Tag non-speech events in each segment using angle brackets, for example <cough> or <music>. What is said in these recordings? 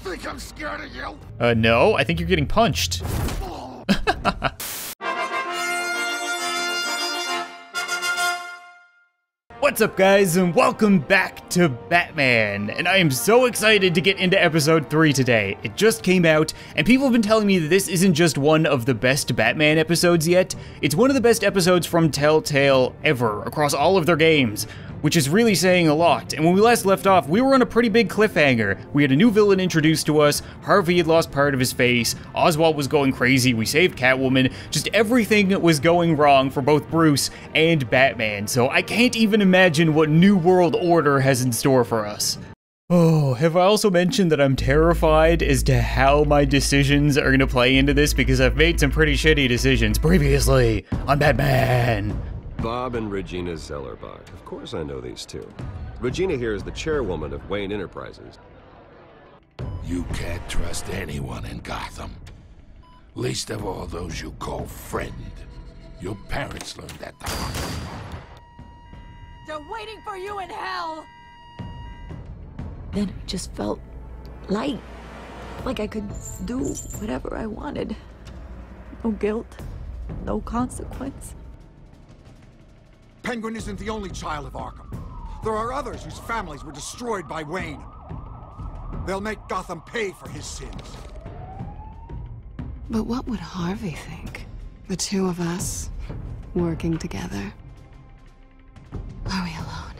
think I'm scared of you? Uh, no, I think you're getting punched. <laughs> What's up, guys, and welcome back to Batman. And I am so excited to get into episode 3 today. It just came out, and people have been telling me that this isn't just one of the best Batman episodes yet, it's one of the best episodes from Telltale ever, across all of their games which is really saying a lot. And when we last left off, we were on a pretty big cliffhanger. We had a new villain introduced to us, Harvey had lost part of his face, Oswald was going crazy, we saved Catwoman, just everything was going wrong for both Bruce and Batman. So I can't even imagine what New World Order has in store for us. Oh, have I also mentioned that I'm terrified as to how my decisions are gonna play into this because I've made some pretty shitty decisions previously on Batman. Bob and Regina Zellerbach. Of course I know these two. Regina here is the chairwoman of Wayne Enterprises. You can't trust anyone in Gotham. Least of all those you call friend. Your parents learned that the hard way. They're waiting for you in hell! Then it just felt light. Like I could do whatever I wanted. No guilt, no consequence. Penguin isn't the only child of Arkham. There are others whose families were destroyed by Wayne. They'll make Gotham pay for his sins. But what would Harvey think? The two of us, working together. Are we alone?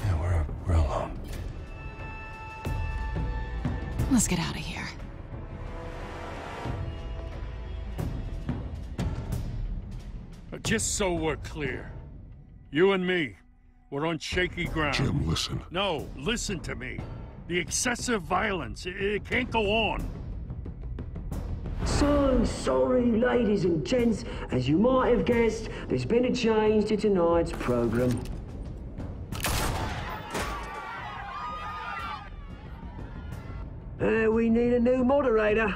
Yeah, we're, we're alone. Let's get out of here. Just so we're clear, you and me, we're on shaky ground. Jim, listen. No, listen to me. The excessive violence, it, it can't go on. So sorry, ladies and gents. As you might have guessed, there's been a change to tonight's program. Uh, we need a new moderator.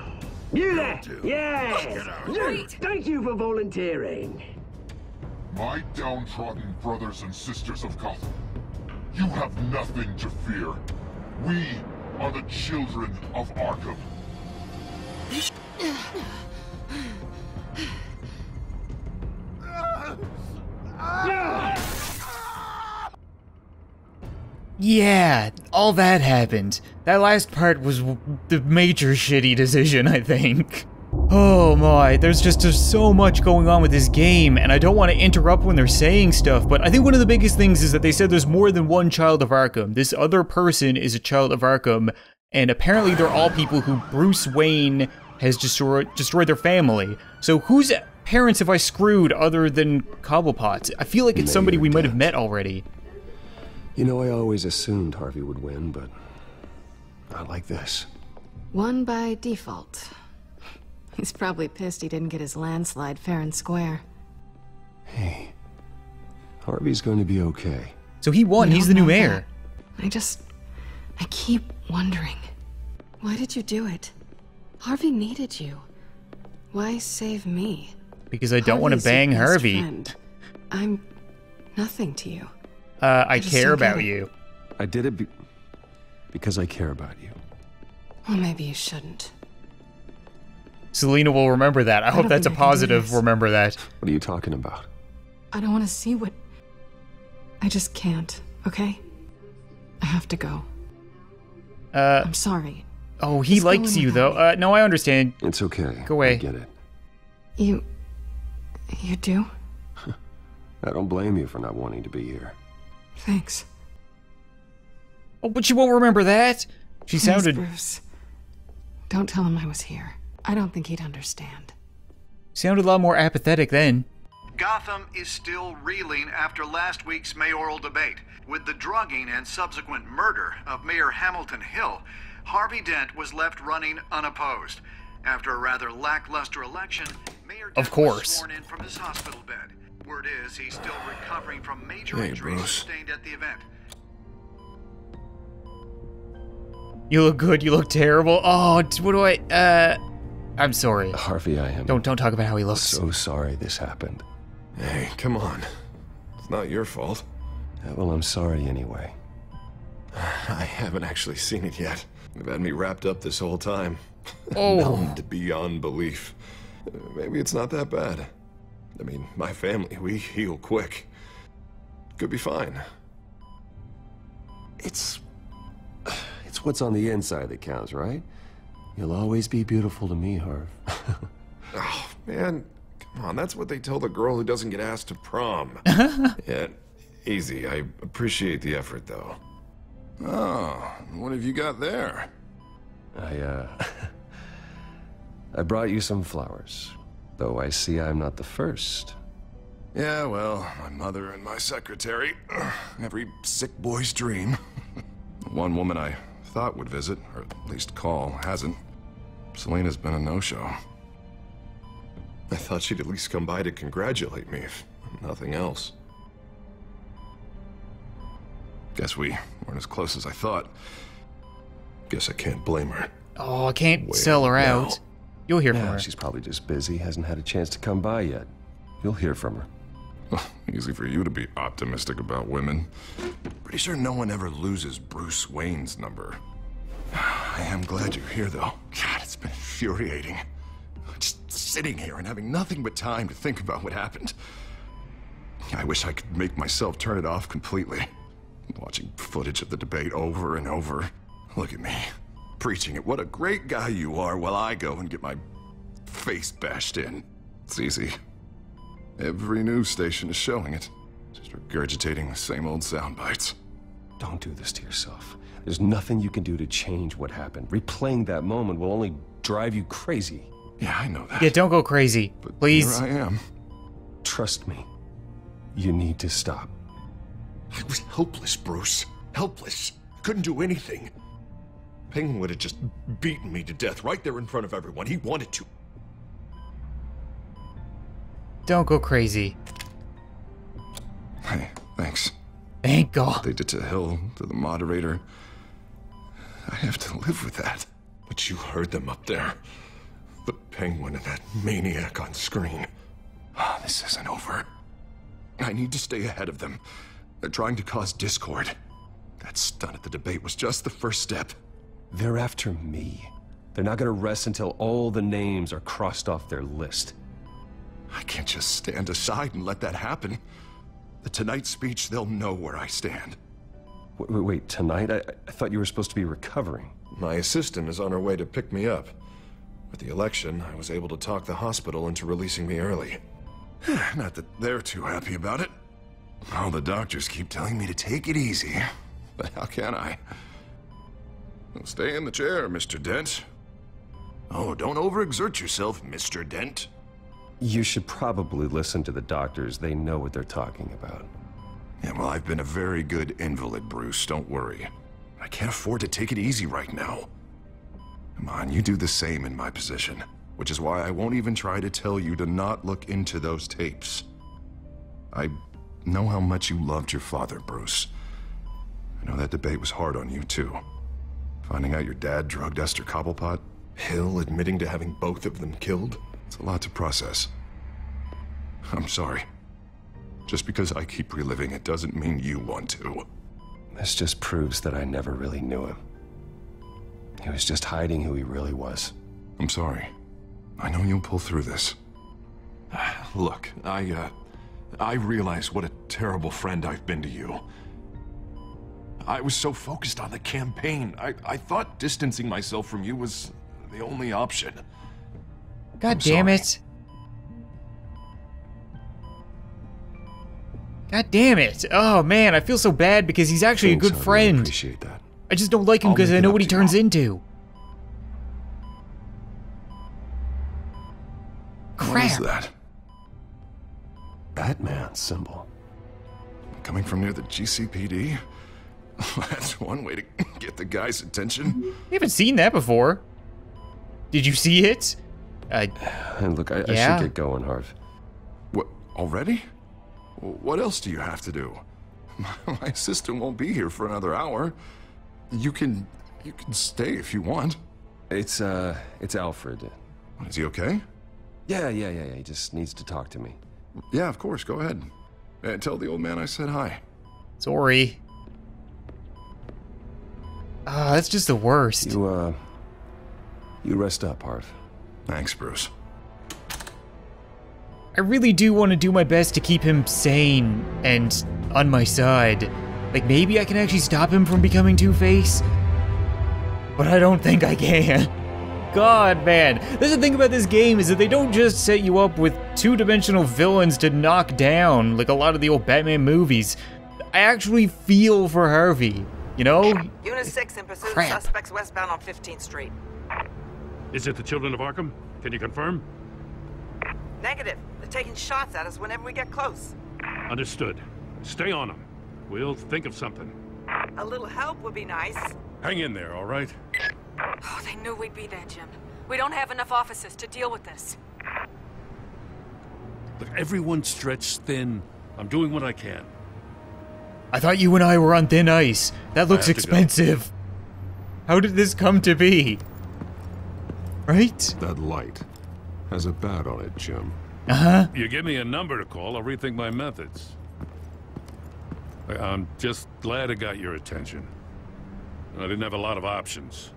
You there? Yes. You. Thank you for volunteering. My downtrodden brothers and sisters of Gotham, you have nothing to fear. We are the children of Arkham. Yeah, all that happened. That last part was the major shitty decision, I think. Oh my, there's just there's so much going on with this game, and I don't want to interrupt when they're saying stuff, but I think one of the biggest things is that they said there's more than one child of Arkham. This other person is a child of Arkham, and apparently they're all people who Bruce Wayne has destroyed destroyed their family. So whose parents have I screwed other than Cobblepot? I feel like it's somebody we might have met already. You know, I always assumed Harvey would win, but not like this. Won by default. He's probably pissed he didn't get his landslide fair and square. Hey, Harvey's going to be okay. So he won, We he's the new mayor. that. I just. I keep wondering. Why did you do it? Harvey needed you. Why save me? Because I don't want to bang Harvey. friend. I'm nothing to you. Uh, I just care about you. I did it be because I care about you. Well, maybe you shouldn't. Selina will remember that. I, hope that's a think I can do positive. Remember that. What are you talking about? I don't want to see what. I just can't, okay? I have to go. Uh, I'm sorry. oh, he Just go likes you though. without Uh, no, I understand. It's okay. Go away. I get it. You. You do? <laughs> I don't blame you for not wanting to be here. Thanks. Oh, but you won't remember that. She Please, sounded Bruce. Don't tell him I was here. I don't think he'd understand. sounded a lot more apathetic then. Gotham is still reeling after last week's mayoral debate. With the drugging and subsequent murder of Mayor Hamilton Hill, Harvey Dent was left running unopposed. After a rather lackluster election, Mayor Dent Of course. was sworn in from his hospital bed. Word is he's still recovering from major Hey, injuries Bruce. sustained at the event. You look good. You look terrible. Oh, what do I? Uh, I'm sorry. Harvey, I am Don't don't talk about how he looks. so sorry this happened. Hey, come on. It's not your fault. Yeah, well, I'm sorry anyway. I haven't actually seen it yet. They've had me wrapped up this whole time. Oh. Numbed beyond belief. Uh, Maybe it's not that bad. I mean, my family, we heal quick. Could be fine. It's. <sighs> It's what's on the inside that counts, right? You'll always be beautiful to me, Harv. <laughs> Oh, man. Come on, that's what they tell the girl who doesn't get asked to prom. <laughs> yeah, easy. I appreciate the effort, though. Oh, what have you got there? I, uh. <laughs> I brought you some flowers. Though I see I'm not the first. Yeah, well, my mother and my secretary. <clears throat> Every sick boy's dream. One woman I thought would visit, or at least call, hasn't. Selina's been a no-show. I thought she'd at least come by to congratulate me, if nothing else. Guess we weren't as close as I thought. Guess I can't blame her. Oh, I can't Wait, sell her no. out. You'll hear from her. she's probably just busy, hasn't had a chance to come by yet. You'll hear from her. Easy for you to be optimistic about women. Pretty sure no one ever loses Bruce Wayne's number. <sighs> I am glad you're here, though. <laughs> Infuriating. Just sitting here and having nothing but time to think about what happened. I wish I could make myself turn it off completely. Watching footage of the debate over and over. Look at me, preaching it. What a great guy you are while I go and get my face bashed in. It's easy. Every news station is showing it. Just regurgitating the same old sound bites. Don't do this to yourself. There's nothing you can do to change what happened. Replaying that moment will only drive you crazy. Yeah, I know that. Yeah, don't go crazy. Please. Here I am. Trust me. You need to stop. I was helpless, Bruce. Helpless. Couldn't do anything. Penguin would have just beaten me to death right there in front of everyone. He wanted to. Don't go crazy. Hey, thanks. Thank God. They did to Hill, to the moderator. I have to live with that. But you heard them up there. The penguin and that maniac on screen. Ah, this isn't over. I need to stay ahead of them. They're trying to cause discord. That stunt at the debate was just the first step. They're after me. They're not gonna rest until all the names are crossed off their list. I can't just stand aside and let that happen. The Tonight speech, they'll know where I stand. Wait, wait, wait tonight? I, I thought you were supposed to be recovering. My assistant is on her way to pick me up. With the election, I was able to talk the hospital into releasing me early. <sighs> Not that they're too happy about it. All the doctors keep telling me to take it easy. But how can I? Well, stay in the chair, Mr. Dent. Oh, don't overexert yourself, Mr. Dent. You should probably listen to the doctors. They know what they're talking about. Yeah, well, I've been a very good invalid, Bruce. Don't worry. I can't afford to take it easy right now. Come on, you do the same in my position. Which is why I won't even try to tell you to not look into those tapes. I know how much you loved your father, Bruce. I know that debate was hard on you, too. Finding out your dad drugged Esther Cobblepot, Hill admitting to having both of them killed, it's a lot to process. I'm sorry. Just because I keep reliving it doesn't mean you want to. This just proves that I never really knew him. He was just hiding who he really was. I'm sorry. I know you'll pull through this. <sighs> Look, I, uh, I realize what a terrible friend I've been to you. I was so focused on the campaign, I, I thought distancing myself from you was the only option. God I'm damn sorry. it. God damn it. Oh man, I feel so bad because he's actually Thanks, a good I really friend. appreciate that. I just don't like him because I know what he to you. turns into. What is that? Batman symbol. Coming from near the GCPD? <laughs> That's one way to <laughs> get the guy's attention. We haven't seen that before. Did you see it? Uh, <sighs> And look, I, I should get going, Harv. What, already? What else do you have to do? <laughs> My assistant won't be here for another hour. You can, you can stay if you want. It's, uh, it's Alfred. Is he okay? Yeah, yeah, yeah, yeah. He just needs to talk to me. Yeah, of course. Go ahead. Uh, tell the old man I said hi. sorry. Ah, that's just the worst. You, uh. You rest up, Harv. Thanks, Bruce. I really do want to do my best to keep him sane and on my side. Like, maybe I can actually stop him from becoming Two Face? But I don't think I can. <laughs> God, man. That's the thing about this game is that they don't just set you up with two-dimensional villains to knock down, like a lot of the old Batman movies. I actually feel for Harvey, you know? Unit 6 in pursuit Crap. of suspects westbound on 15th Street. Is it the Children of Arkham? Can you confirm? Negative. They're taking shots at us whenever we get close. Understood. Stay on them. We'll think of something. A little help would be nice. Hang in there, all right? Oh, they knew we'd be there, Jim. We don't have enough officers to deal with this. Look, everyone's stretched thin. I'm doing what I can. I thought you and I were on thin ice. That looks have to go. expensive. How did this come to be? Right? That light has a bat on it, Jim. Uh-huh. You give me a number to call, I'll rethink my methods. I- I'm just glad I got your attention. I didn't have a lot of options.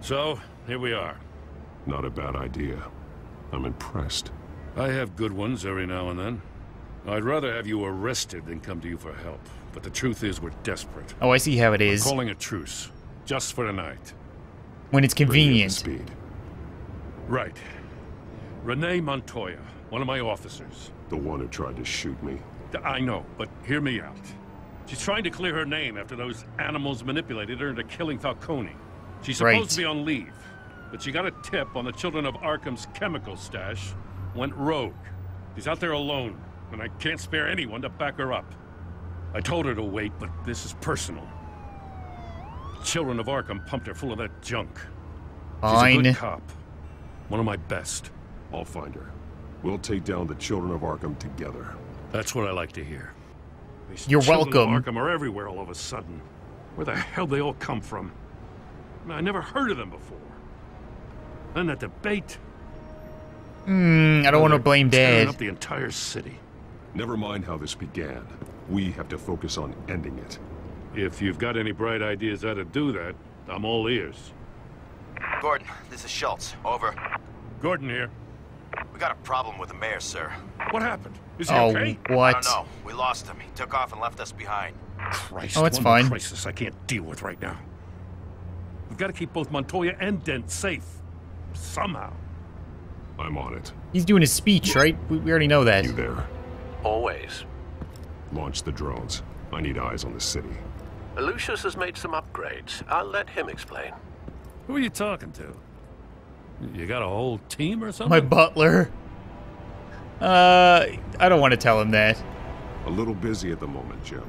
So, here we are. Not a bad idea. I'm impressed. I have good ones every now and then. I'd rather have you arrested than come to you for help. But the truth is, we're desperate. Oh, I see how it is. I'm is. calling a truce. Just for tonight. When it's convenient. Speed. Right. Renee Montoya, one of my officers. The one who tried to shoot me. I know, but hear me out. She's trying to clear her name after those animals manipulated her into killing Falcone. She's supposed Right. to be on leave, but she got a tip on the Children of Arkham's chemical stash, went rogue. She's out there alone, and I can't spare anyone to back her up. I told her to wait, but this is personal. Children of Arkham pumped her full of that junk. She's a Fine. good cop. One of my best. I'll find her. We'll take down the children of Arkham together. That's what I like to hear. These You're children of welcome. Arkham are everywhere all of a sudden. Where the hell they all come from? I, mean, I never heard of them before. Then that debate. Hmm, I don't want to blame Tearing Dad. up the entire city. Never mind how this began. We have to focus on ending it. If you've got any bright ideas how to do that, I'm all ears. Gordon, this is Schultz. Over. Gordon here. We got a problem with the mayor, sir. What happened? Is he Oh, okay? I what? don't know. We lost him. He took off and left us behind. Christ, Oh, it's one fine. crisis I can't deal with right now. We've got to keep both Montoya and Dent safe. Somehow. I'm on it. He's doing his speech, right? We, we already know that. You there? Always. Launch the drones. I need eyes on the city. Lucius has made some upgrades. I'll let him explain. Who are you talking to? You got a whole team or something? My butler. Uh, I don't want to tell him that. A little busy at the moment, Jim.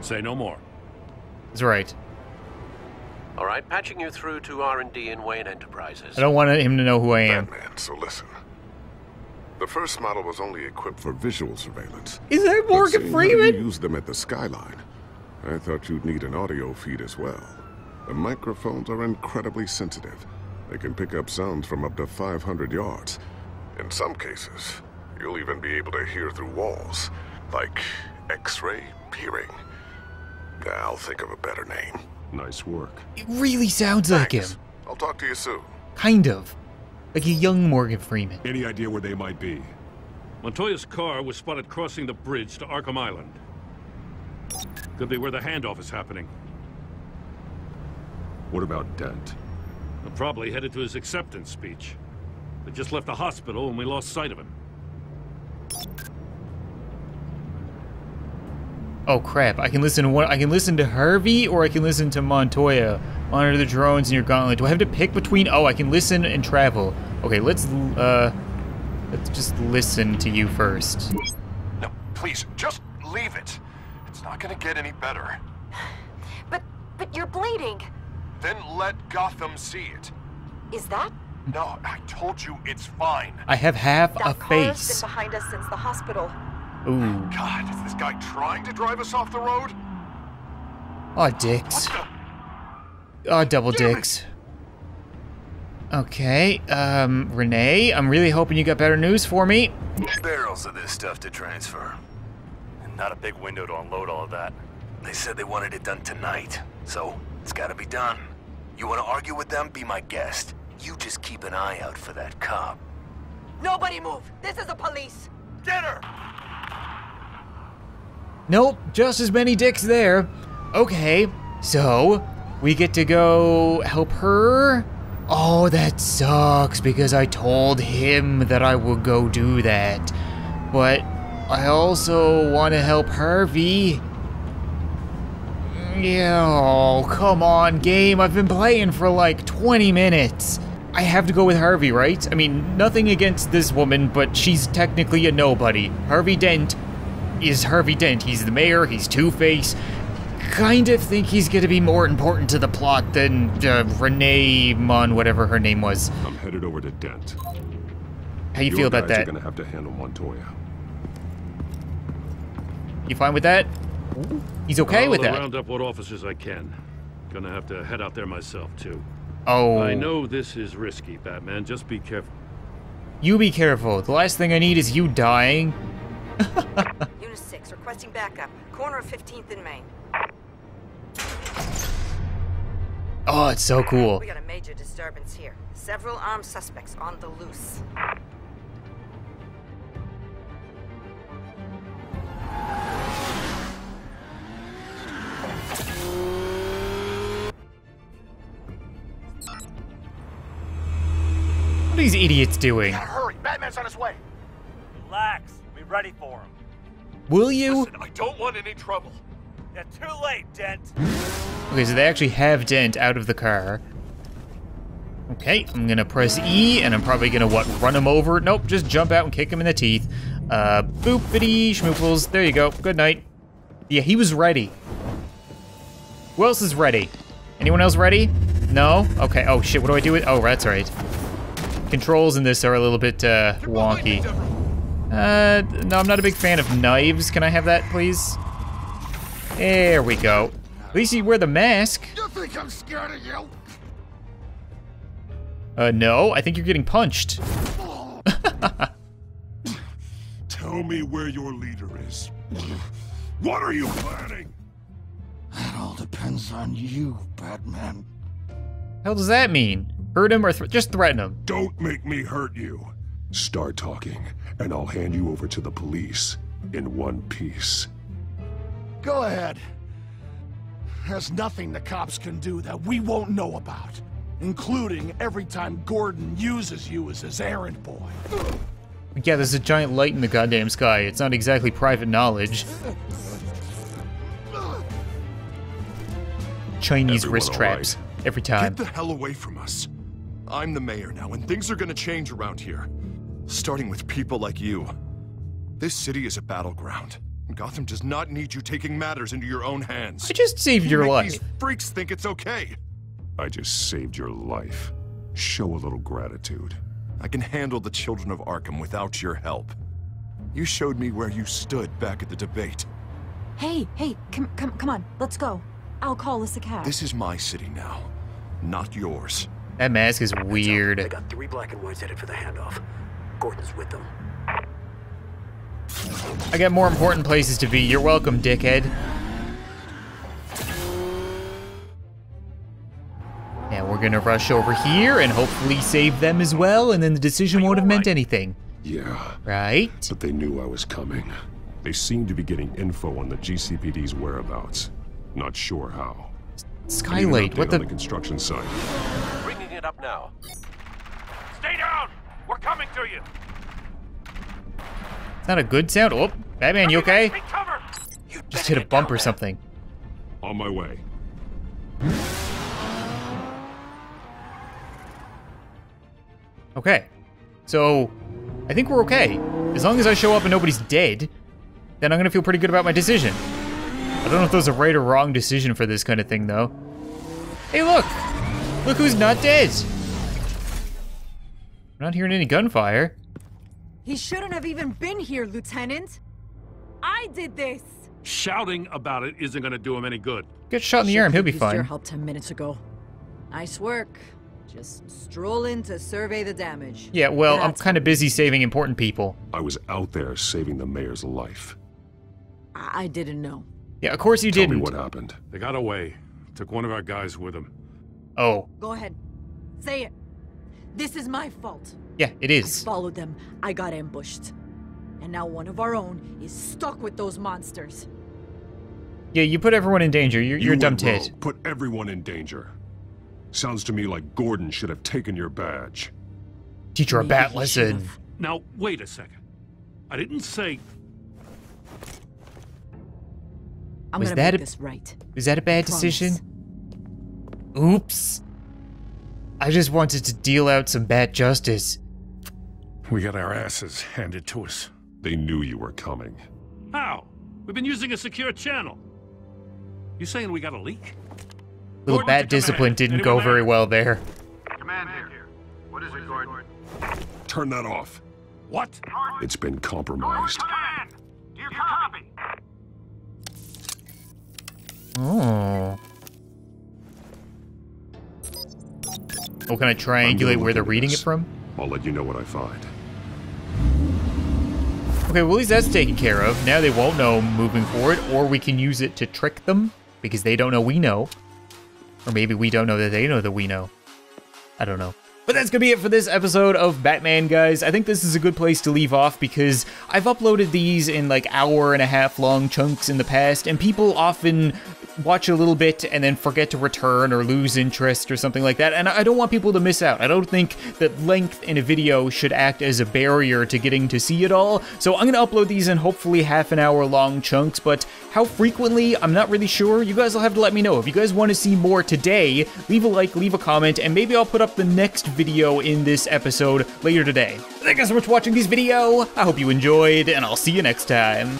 Say no more. That's right. All right, patching you through to R&D in Wayne Enterprises. I don't want him to know who I am. Batman, so listen. The first model was only equipped for visual surveillance. Is that But Morgan seeing how you Freeman? used them at the skyline. I thought you'd need an audio feed as well. The microphones are incredibly sensitive. They can pick up sounds from up to 500 yards. In some cases, you'll even be able to hear through walls, like X-ray peering. I'll think of a better name. Nice work. It really sounds like him. I'll talk to you soon. Kind of. Like a young Morgan Freeman. Any idea where they might be? Montoya's car was spotted crossing the bridge to Arkham Island. Could be where the handoff is happening. What about Dent? They're probably headed to his acceptance speech. They just left the hospital and we lost sight of him. Oh crap! I can listen to one. I can listen to Harvey, or I can listen to Montoya. Monitor the drones in your gauntlet. Do I have to pick between? Oh, I can listen and travel. Okay, let's uh, let's just listen to you first. No, please, just leave it. It's not gonna get any better. <sighs> But, but you're bleeding. Then let Gotham see it. Is that? No, I told you it's fine. I have half a That car's been face. behind us since the hospital. Ooh. God, is this guy trying to drive us off the road? Oh, dicks. Oh, double dicks. Okay, um, Renee, I'm really hoping you got better news for me. Barrels of this stuff to transfer. Not a big window to unload all of that. They said they wanted it done tonight. So, it's gotta be done. You wanna argue with them? Be my guest. You just keep an eye out for that cop. Nobody move! This is the police! Get her! Nope, just as many dicks there. Okay, so we get to go help her? Oh, that sucks because I told him that I would go do that. But I also want to help Harvey. Yeah, oh, come on, game. I've been playing for like 20 minutes. I have to go with Harvey, right? I mean, nothing against this woman, but she's technically a nobody. Harvey Dent is Harvey Dent. He's the mayor, he's Two Face. Kind of think he's gonna be more important to the plot than uh, Renee Mon, whatever her name was. I'm headed over to Dent. How you Your feel about guys that? Are gonna have to handle Montoya. You fine with that? He's okay I'll with that. round up what officers I can. Gonna have to head out there myself, too. Oh. I know this is risky, Batman. Just be careful. You be careful. The last thing I need is you dying. <laughs> Unit 6, requesting backup. Corner of 15th and Main. Oh, it's so cool. We got a major disturbance here. Several armed suspects on the loose. Idiots doing? Hurry, Batman's on his way. Relax. Be ready for him. Will you? I don't want any trouble. Yeah, too late, Dent. Okay, so they actually have Dent out of the car. Okay, I'm gonna press E, and I'm probably gonna, what, run him over? Nope, just jump out and kick him in the teeth. Uh, boopity schmooples. There you go. Good night. Yeah, he was ready. Who else is ready? Anyone else ready? No? Okay, oh shit, what do I do with- oh, that's right. Controls in this are a little bit, uh, wonky. Uh, no, I'm not a big fan of knives. Can I have that, please? There we go. At least you wear the mask. You think I'm scared of you? Uh, no, I think you're getting punched. <laughs> Tell me where your leader is. What are you planning? That all depends on you, Batman. hell does that mean? Hurt him or th just threaten him? Don't make me hurt you. Start talking, and I'll hand you over to the police in one piece. Go ahead. There's nothing the cops can do that we won't know about, including every time Gordon uses you as his errand boy. Yeah, there's a giant light in the goddamn sky. It's not exactly private knowledge. Chinese Everyone wrist all traps. Every time. Get the hell away from us. I'm the mayor now, and things are gonna change around here. Starting with people like you. This city is a battleground. and Gotham does not need you taking matters into your own hands. I just saved your make life. These freaks think it's okay. I just saved your life. Show a little gratitude. I can handle the children of Arkham without your help. You showed me where you stood back at the debate. Hey, hey, come, come, come on, let's go. I'll call us a cab. This is my city now, not yours. That mask is weird. They got three black and whites headed for the handoff. Gordon's with them. I got more important places to be. You're welcome, dickhead. Now we're gonna rush over here and hopefully save them as well, and then the decision won't have meant anything. Yeah. Right? But they knew I was coming. They seemed to be getting info on the GCPD's whereabouts. Not sure how. Skylight, what the? the? The construction site. Bringing it up now. Stay down! We're coming to you! It's not a good sound. Oh, Batman, you okay? Take cover! Just hit a bump or something. On my way. Okay. So, I think we're okay. As long as I show up and nobody's dead, then I'm gonna feel pretty good about my decision. I don't know if there's a right or wrong decision for this kind of thing, though. Hey, look! Look who's not dead! I'm not hearing any gunfire. He shouldn't have even been here, Lieutenant. I did this. Shouting about it isn't gonna do him any good. Get shot in the arm, he'll be fine. your help ten minutes ago. Nice work. Just stroll in to survey the damage. Yeah, well, I'm kind of busy saving important people. I was out there saving the mayor's life. I, I didn't know. Yeah, of course you Tell didn't. Tell me what happened. They got away. Took one of our guys with him. Oh. Go ahead. Say it. This is my fault. Yeah, it is. I followed them. I got ambushed. And now one of our own is stuck with those monsters. Yeah, you put everyone in danger. You're, You you're a dumb went tit. Put everyone in danger. Sounds to me like Gordon should have taken your badge. Teach her a bat lesson. Now, wait a second. I didn't say. I'm Was gonna that make a- this right. Was that a bad Promise. decision? Oops. I just wanted to deal out some bad justice. We got our asses handed to us. They knew you were coming. How? We've been using a secure channel. You saying we got a leak? Little Gordon bat to command. discipline didn't go Anyone very well there. Command here. What is it, Gordon? Turn that off. What? It's been compromised. Do you copy? Oh. Oh, can I triangulate where they're reading it from? I'll let you know what I find. Okay, well at least that's taken care of. Now they won't know moving forward, or we can use it to trick them, because they don't know we know. Or maybe we don't know that they know that we know. I don't know. But that's gonna be it for this episode of Batman, guys. I think this is a good place to leave off because I've uploaded these in like hour and a half long chunks in the past, and people often watch a little bit and then forget to return or lose interest or something like that, and I don't want people to miss out. I don't think that length in a video should act as a barrier to getting to see it all, so I'm gonna upload these in hopefully half an hour long chunks, but how frequently, I'm not really sure. You guys will have to let me know. If you guys want to see more today, leave a like, leave a comment, and maybe I'll put up the next video in this episode later today. Thank you guys so much for watching this video. I hope you enjoyed, and I'll see you next time.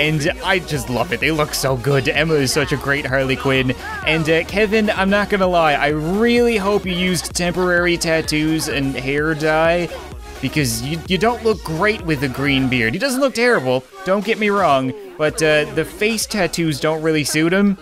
And I just love it. They look so good. Emma is such a great Harley Quinn. And uh, Kevin, I'm not gonna lie, I really hope you used temporary tattoos and hair dye because you, you don't look great with a green beard. He doesn't look terrible, don't get me wrong, but uh, the face tattoos don't really suit him.